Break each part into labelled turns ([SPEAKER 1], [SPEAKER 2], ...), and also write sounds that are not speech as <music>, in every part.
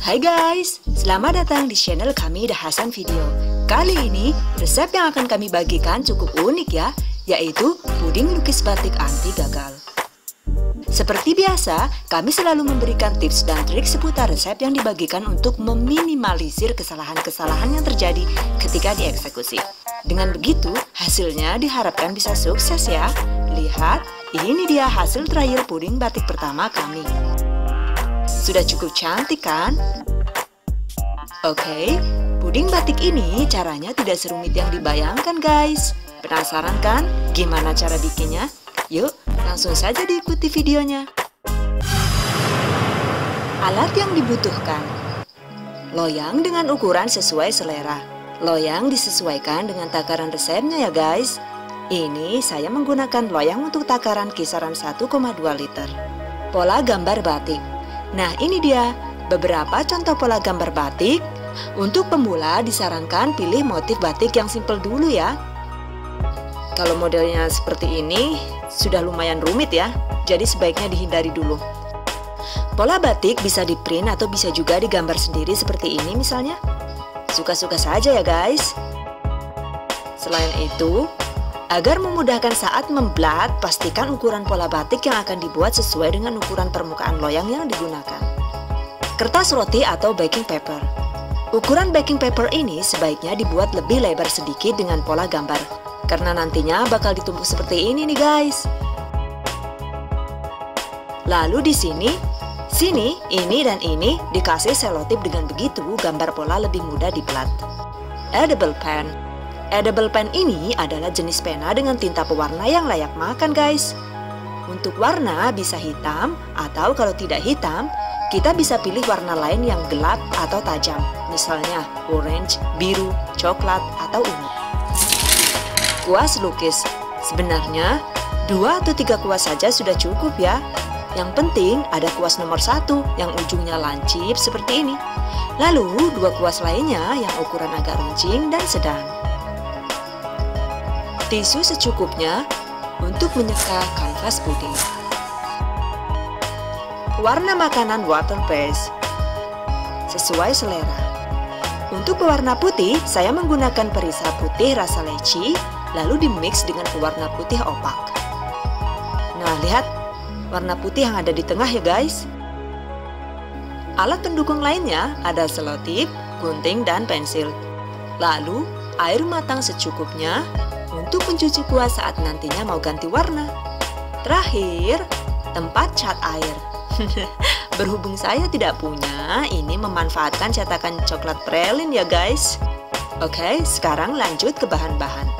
[SPEAKER 1] Hai guys, selamat datang di channel kami The Hasan Video. Kali ini, resep yang akan kami bagikan cukup unik ya, yaitu puding lukis batik anti gagal. Seperti biasa, kami selalu memberikan tips dan trik seputar resep yang dibagikan untuk meminimalisir kesalahan-kesalahan yang terjadi ketika dieksekusi. Dengan begitu, hasilnya diharapkan bisa sukses ya. Lihat, ini dia hasil trial puding batik pertama kami. Sudah cukup cantik kan? Oke, puding batik ini caranya tidak serumit yang dibayangkan guys. Penasaran kan gimana cara bikinnya? Yuk, langsung saja diikuti videonya. Alat yang dibutuhkan Loyang dengan ukuran sesuai selera Loyang disesuaikan dengan takaran resepnya ya guys Ini saya menggunakan loyang untuk takaran kisaran 1,2 liter Pola gambar batik Nah ini dia beberapa contoh pola gambar batik. Untuk pemula disarankan pilih motif batik yang simple dulu ya. Kalau modelnya seperti ini sudah lumayan rumit ya, jadi sebaiknya dihindari dulu. Pola batik bisa di print atau bisa juga digambar sendiri seperti ini misalnya. Suka-suka saja ya guys. Selain itu, agar memudahkan saat memblat, pastikan ukuran pola batik yang akan dibuat sesuai dengan ukuran permukaan loyang yang digunakan. Kertas roti atau baking paper Ukuran baking paper ini sebaiknya dibuat lebih lebar sedikit dengan pola gambar, karena nantinya bakal ditumpuk seperti ini nih guys. Lalu di sini, sini, ini dan ini dikasih selotip dengan begitu gambar pola lebih mudah diplat. Edible pen Edible pen ini adalah jenis pena dengan tinta pewarna yang layak makan guys. Untuk warna bisa hitam atau kalau tidak hitam, kita bisa pilih warna lain yang gelap atau tajam, misalnya orange, biru, coklat, atau ungu. Kuas lukis, sebenarnya dua atau tiga kuas saja sudah cukup ya. Yang penting ada kuas nomor satu yang ujungnya lancip seperti ini. Lalu dua kuas lainnya yang ukuran agak runcing dan sedang. Tisu secukupnya untuk menyeka kanvas puding. Warna makanan water base sesuai selera. Untuk pewarna putih, saya menggunakan perisa putih rasa leci, lalu dimix dengan pewarna putih opak. Nah, lihat warna putih yang ada di tengah ya guys. Alat pendukung lainnya ada selotip, gunting, dan pensil. Lalu, air matang secukupnya mencuci kuas saat nantinya mau ganti warna. Terakhir, tempat cat air. <laughs> Berhubung saya tidak punya, ini memanfaatkan cetakan coklat pralin ya guys. Oke, sekarang lanjut ke bahan-bahan.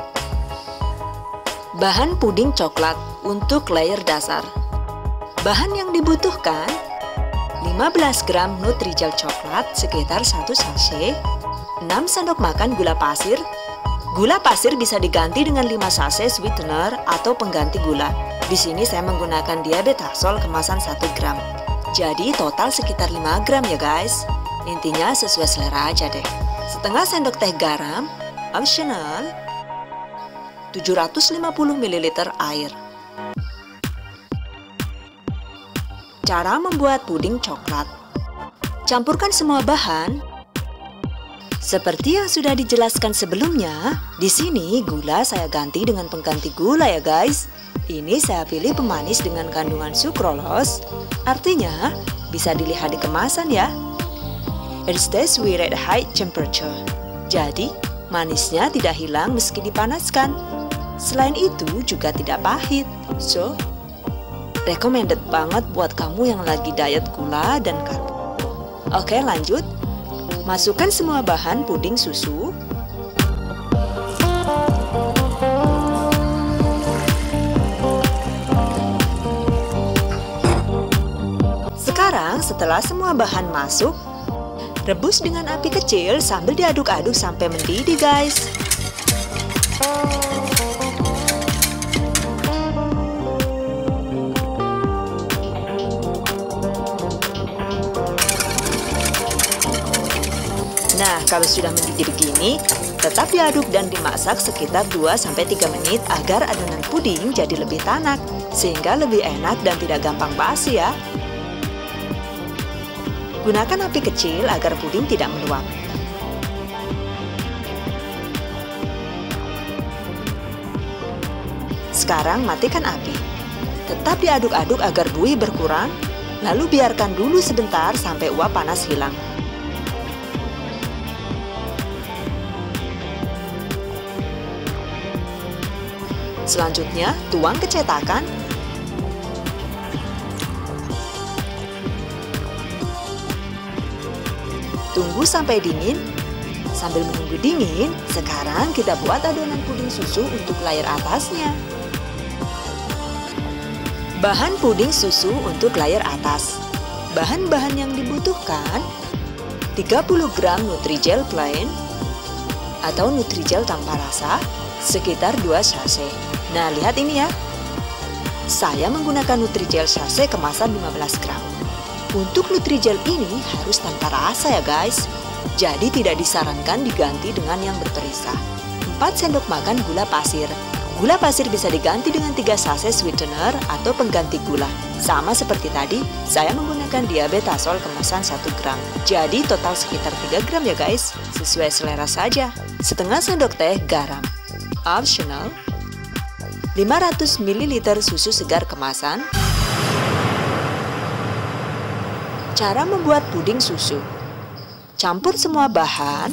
[SPEAKER 1] Bahan puding coklat untuk layer dasar. Bahan yang dibutuhkan 15 gram Nutrijel coklat sekitar 1 sachet, 6 sendok makan gula pasir. Gula pasir bisa diganti dengan 5 sachet sweetener atau pengganti gula. Di sini saya menggunakan diabetasol kemasan 1 gram. Jadi total sekitar 5 gram ya guys. Intinya sesuai selera aja deh. Setengah sendok teh garam, optional, 750 ml air. Cara membuat puding coklat. Campurkan semua bahan seperti yang sudah dijelaskan sebelumnya, di sini gula saya ganti dengan pengganti gula ya guys. Ini saya pilih pemanis dengan kandungan sukrolos, artinya bisa dilihat di kemasan ya. It stays with at high temperature. Jadi, manisnya tidak hilang meski dipanaskan. Selain itu juga tidak pahit. So, recommended banget buat kamu yang lagi diet gula dan karbo. Oke, lanjut. Masukkan semua bahan puding susu, Sekarang setelah semua bahan masuk, rebus dengan api kecil sambil diaduk-aduk sampai mendidih guys. Nah, kalau sudah mendidih begini, tetap diaduk dan dimasak sekitar 2-3 menit agar adonan puding jadi lebih tanak, sehingga lebih enak dan tidak gampang basi ya. Gunakan api kecil agar puding tidak meluap. Sekarang matikan api. Tetap diaduk-aduk agar buih berkurang, lalu biarkan dulu sebentar sampai uap panas hilang. Selanjutnya, tuang ke cetakan Tunggu sampai dingin. Sambil menunggu dingin, sekarang kita buat adonan puding susu untuk layar atasnya. Bahan puding susu untuk layar atas. Bahan-bahan yang dibutuhkan 30 gram Nutrijel plain atau Nutrijel tanpa rasa sekitar 2 sachet. Nah, lihat ini ya. Saya menggunakan Nutrijel sachet kemasan 15 gram. Untuk Nutrijel ini harus tanpa rasa ya guys. Jadi tidak disarankan diganti dengan yang berperisa. 4 sendok makan gula pasir. Gula pasir bisa diganti dengan 3 sachet sweetener atau pengganti gula. Sama seperti tadi, saya menggunakan diabetasol kemasan 1 gram. Jadi total sekitar 3 gram ya guys, sesuai selera saja. Setengah sendok teh garam. Optional. 500 ml susu segar kemasan, Cara membuat puding susu. Campur semua bahan.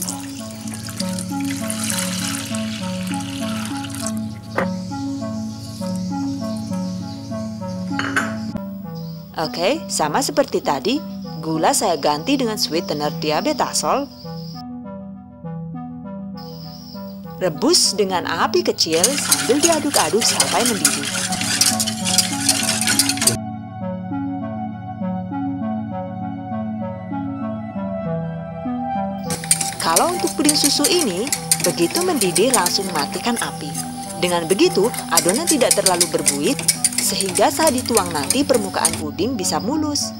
[SPEAKER 1] Oke, sama seperti tadi, gula saya ganti dengan sweetener diabetasol. Rebus dengan api kecil sambil diaduk-aduk sampai mendidih. Kalau untuk puding susu ini, begitu mendidih langsung matikan api. Dengan begitu, adonan tidak terlalu berbuih, sehingga saat dituang nanti permukaan puding bisa mulus.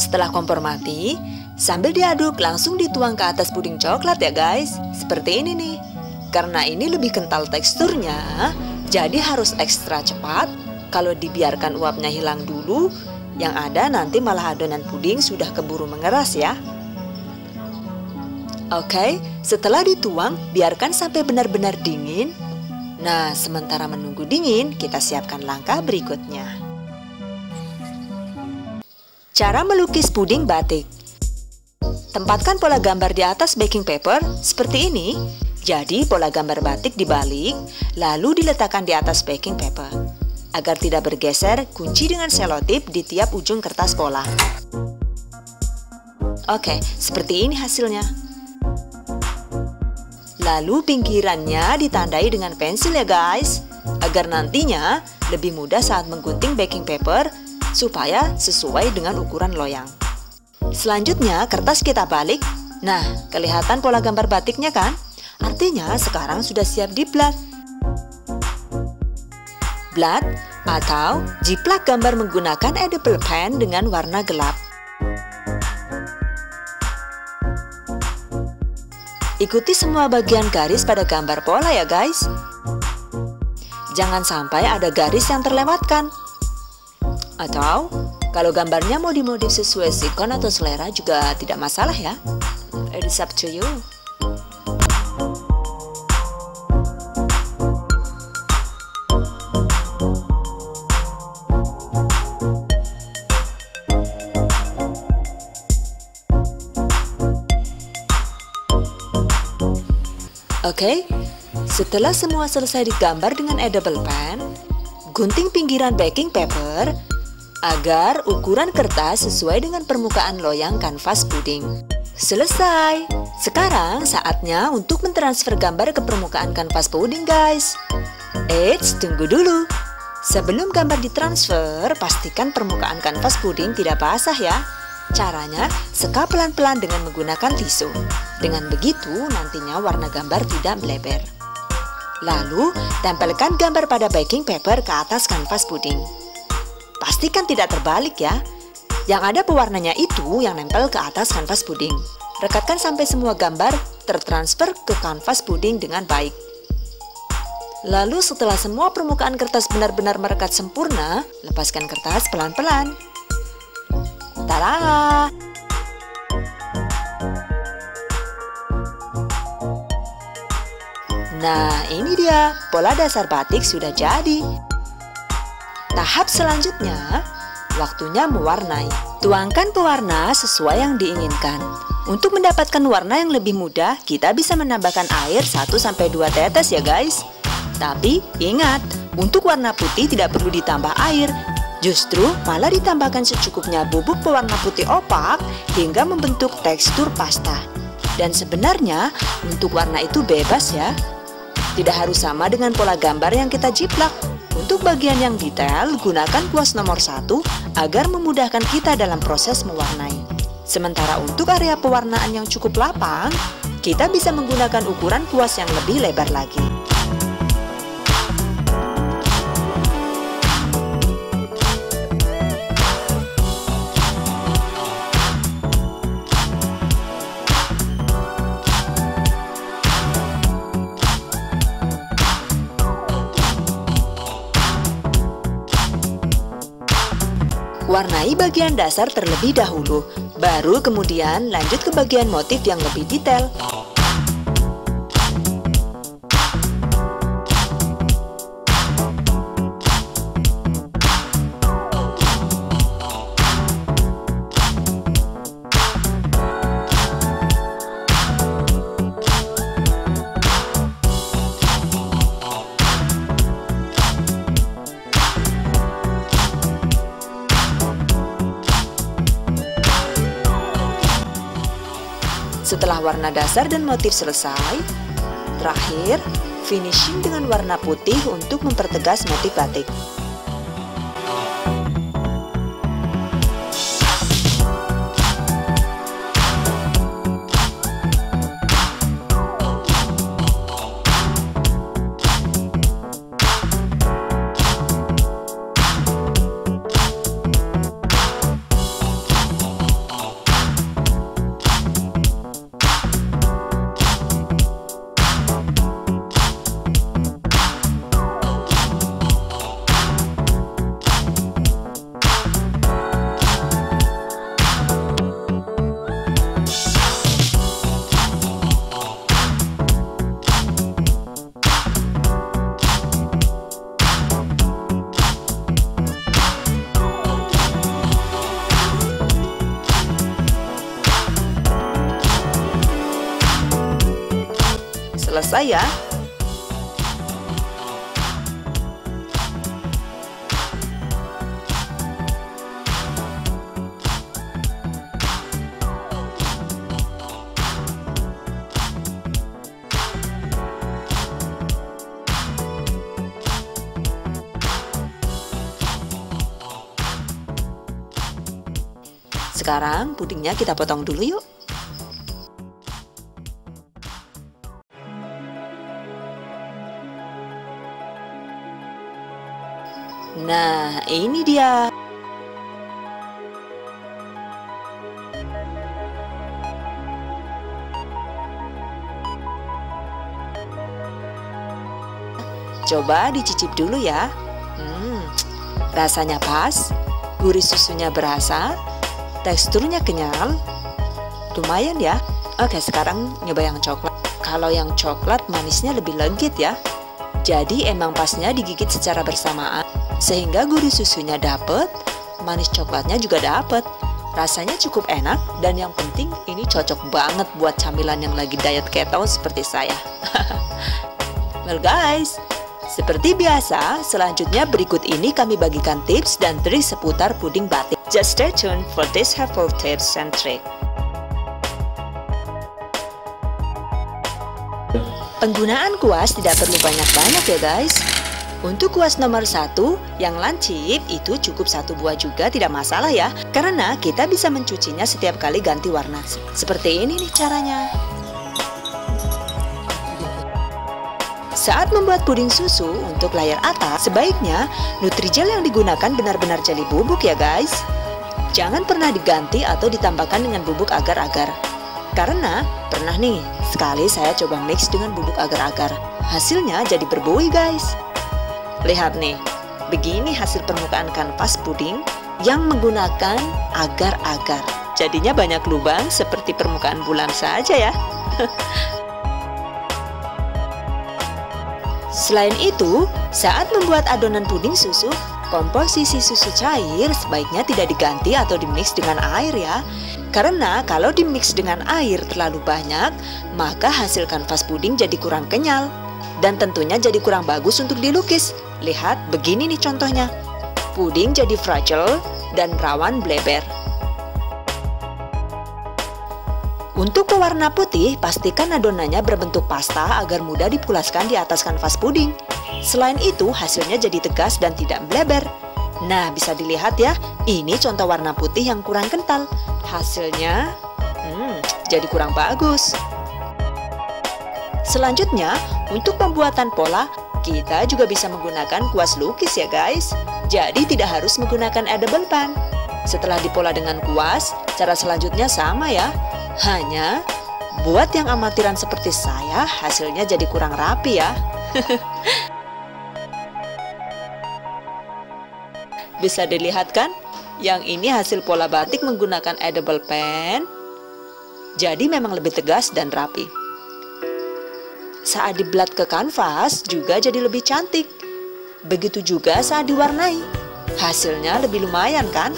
[SPEAKER 1] Setelah kompor mati, sambil diaduk langsung dituang ke atas puding coklat ya guys. Seperti ini nih. Karena ini lebih kental teksturnya, jadi harus ekstra cepat. Kalau dibiarkan uapnya hilang dulu, yang ada nanti malah adonan puding sudah keburu mengeras ya. Oke, setelah dituang, biarkan sampai benar-benar dingin. Nah, sementara menunggu dingin, kita siapkan langkah berikutnya. Cara melukis puding batik. Tempatkan pola gambar di atas baking paper seperti ini. Jadi, pola gambar batik dibalik, lalu diletakkan di atas baking paper. Agar tidak bergeser, kunci dengan selotip di tiap ujung kertas pola. Oke, seperti ini hasilnya. Lalu pinggirannya ditandai dengan pensil ya guys, agar nantinya lebih mudah saat menggunting baking paper supaya sesuai dengan ukuran loyang. Selanjutnya kertas kita balik. Nah, kelihatan pola gambar batiknya kan? Artinya sekarang sudah siap di plat. Blat atau jiplak gambar menggunakan edible pen dengan warna gelap. Ikuti semua bagian garis pada gambar pola ya guys. Jangan sampai ada garis yang terlewatkan. Atau, kalau gambarnya mau dimodif sesuai sikon atau selera juga tidak masalah ya. It's up to you. Oke, setelah semua selesai digambar dengan edible pen, gunting pinggiran baking paper agar ukuran kertas sesuai dengan permukaan loyang kanvas puding. Selesai! Sekarang saatnya untuk mentransfer gambar ke permukaan kanvas puding guys. Eits, tunggu dulu. Sebelum gambar ditransfer, pastikan permukaan kanvas puding tidak basah ya. Caranya, seka pelan-pelan dengan menggunakan tisu. Dengan begitu, nantinya warna gambar tidak melebar. Lalu, tempelkan gambar pada baking paper ke atas kanvas puding. Pastikan tidak terbalik ya. Yang ada pewarnanya itu yang nempel ke atas kanvas puding. Rekatkan sampai semua gambar tertransfer ke kanvas puding dengan baik. Lalu setelah semua permukaan kertas benar-benar merekat sempurna, lepaskan kertas pelan-pelan. Tada! Nah, ini dia, pola dasar batik sudah jadi. Tahap selanjutnya, waktunya mewarnai. Tuangkan pewarna sesuai yang diinginkan. Untuk mendapatkan warna yang lebih mudah, kita bisa menambahkan air 1-2 tetes ya guys. Tapi ingat, untuk warna putih tidak perlu ditambah air. Justru malah ditambahkan secukupnya bubuk pewarna putih opak hingga membentuk tekstur pasta. Dan sebenarnya untuk warna itu bebas ya. Tidak harus sama dengan pola gambar yang kita jiplak. Untuk bagian yang detail, gunakan kuas nomor 1 agar memudahkan kita dalam proses mewarnai. Sementara untuk area pewarnaan yang cukup lapang, kita bisa menggunakan ukuran kuas yang lebih lebar lagi. Bagian dasar terlebih dahulu, baru kemudian lanjut ke bagian motif yang lebih detail. Warna dasar dan motif selesai, terakhir finishing dengan warna putih untuk mempertegas motif batik. Ya. Sekarang pudingnya kita potong dulu yuk. Nah, ini dia. Coba dicicip dulu ya. Hmm, rasanya pas, gurih susunya berasa, teksturnya kenyal. Lumayan ya. Oke, sekarang nyoba yang coklat. Kalau yang coklat manisnya lebih legit ya. Jadi emang pasnya digigit secara bersamaan sehingga gurih susunya dapet, manis coklatnya juga dapet. Rasanya cukup enak dan yang penting ini cocok banget buat camilan yang lagi diet keto seperti saya. <laughs> well guys, seperti biasa, selanjutnya berikut ini kami bagikan tips dan trik seputar puding batik. Just stay tuned for this helpful tips and trick. Penggunaan kuas tidak perlu banyak-banyak ya guys. Untuk kuas nomor satu, yang lancip itu cukup satu buah juga tidak masalah ya, karena kita bisa mencucinya setiap kali ganti warna. Seperti ini nih caranya. Saat membuat puding susu untuk layar atas, sebaiknya Nutrijel yang digunakan benar-benar jeli bubuk ya guys. Jangan pernah diganti atau ditambahkan dengan bubuk agar-agar. Karena pernah nih, sekali saya coba mix dengan bubuk agar-agar. Hasilnya jadi berbui guys. Lihat nih, begini hasil permukaan kanvas puding yang menggunakan agar-agar. Jadinya banyak lubang seperti permukaan bulan saja ya. <laughs> Selain itu, saat membuat adonan puding susu, komposisi susu cair sebaiknya tidak diganti atau dimix dengan air ya. Karena kalau dimix dengan air terlalu banyak, maka hasil kanvas puding jadi kurang kenyal. Dan tentunya jadi kurang bagus untuk dilukis. Lihat, begini nih contohnya. Puding jadi fragile dan rawan bleber. Untuk pewarna putih, pastikan adonannya berbentuk pasta agar mudah dipulaskan di atas kanvas puding. Selain itu, hasilnya jadi tegas dan tidak melebar. Nah, bisa dilihat ya, ini contoh warna putih yang kurang kental. Hasilnya, hmm, jadi kurang bagus. Selanjutnya, untuk pembuatan pola, kita juga bisa menggunakan kuas lukis ya guys. Jadi tidak harus menggunakan edible pen. Setelah dipola dengan kuas, cara selanjutnya sama ya. Hanya buat yang amatiran seperti saya, hasilnya jadi kurang rapi ya. <laughs> Bisa dilihat kan? Yang ini hasil pola batik menggunakan edible pen. Jadi memang lebih tegas dan rapi. Saat diblat ke kanvas juga jadi lebih cantik. Begitu juga saat diwarnai. Hasilnya lebih lumayan kan?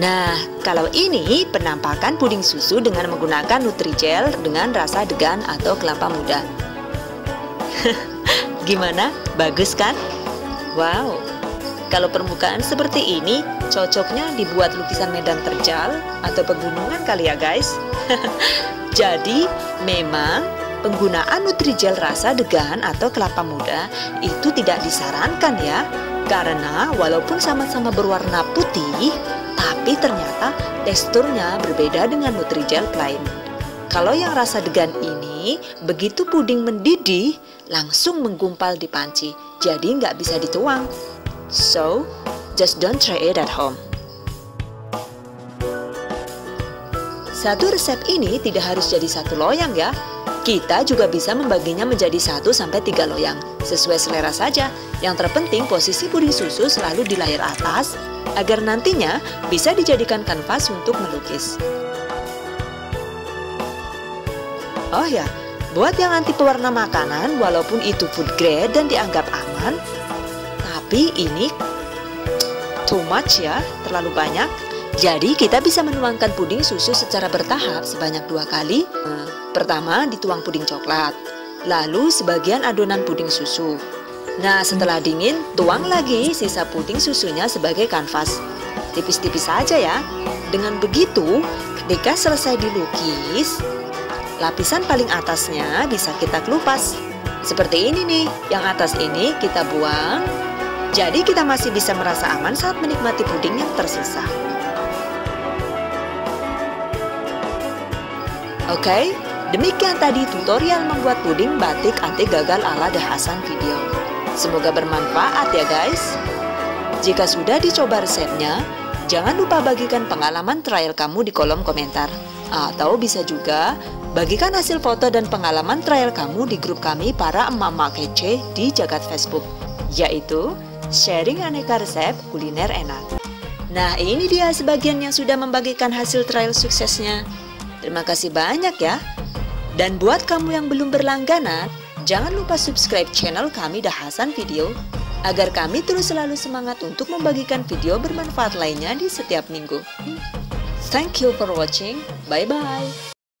[SPEAKER 1] Nah, kalau ini penampakan puding susu dengan menggunakan Nutrijel dengan rasa degan atau kelapa muda. <laughs> Gimana? Bagus kan? Wow, kalau permukaan seperti ini cocoknya dibuat lukisan medan terjal atau pegunungan kali ya guys. <laughs> Jadi memang penggunaan Nutrijel rasa degan atau kelapa muda itu tidak disarankan ya. Karena walaupun sama-sama berwarna putih, tapi ternyata teksturnya berbeda dengan Nutrijel plain. Kalau yang rasa degan ini, begitu puding mendidih, langsung menggumpal di panci, jadi nggak bisa dituang. So, just don't try it at home. Satu resep ini tidak harus jadi satu loyang ya. Kita juga bisa membaginya menjadi 1 sampai 3 loyang, sesuai selera saja. Yang terpenting posisi puding susu selalu di layar atas agar nantinya bisa dijadikan kanvas untuk melukis. Oh ya, buat yang anti pewarna makanan walaupun itu food grade dan dianggap aman, tapi ini too much ya, terlalu banyak. Jadi kita bisa menuangkan puding susu secara bertahap sebanyak dua kali. Pertama dituang puding coklat, lalu sebagian adonan puding susu, Nah, setelah dingin, tuang lagi sisa puding susunya sebagai kanvas. Tipis-tipis saja ya. Dengan begitu, ketika selesai dilukis, lapisan paling atasnya bisa kita kelupas. Seperti ini nih, yang atas ini kita buang. Jadi kita masih bisa merasa aman saat menikmati puding yang tersisa. Oke, demikian tadi tutorial membuat puding batik anti gagal ala The Hasan video. Semoga bermanfaat ya guys. Jika sudah dicoba resepnya, jangan lupa bagikan pengalaman trial kamu di kolom komentar. Atau bisa juga bagikan hasil foto dan pengalaman trial kamu di grup kami para emak-emak kece di jagat Facebook, yaitu sharing aneka resep kuliner enak. Nah ini dia sebagian yang sudah membagikan hasil trial suksesnya. Terima kasih banyak ya. Dan buat kamu yang belum berlangganan, Jangan lupa subscribe channel kami Dahasan Video agar kami terus selalu semangat untuk membagikan video bermanfaat lainnya di setiap minggu. Thank you for watching. Bye-bye.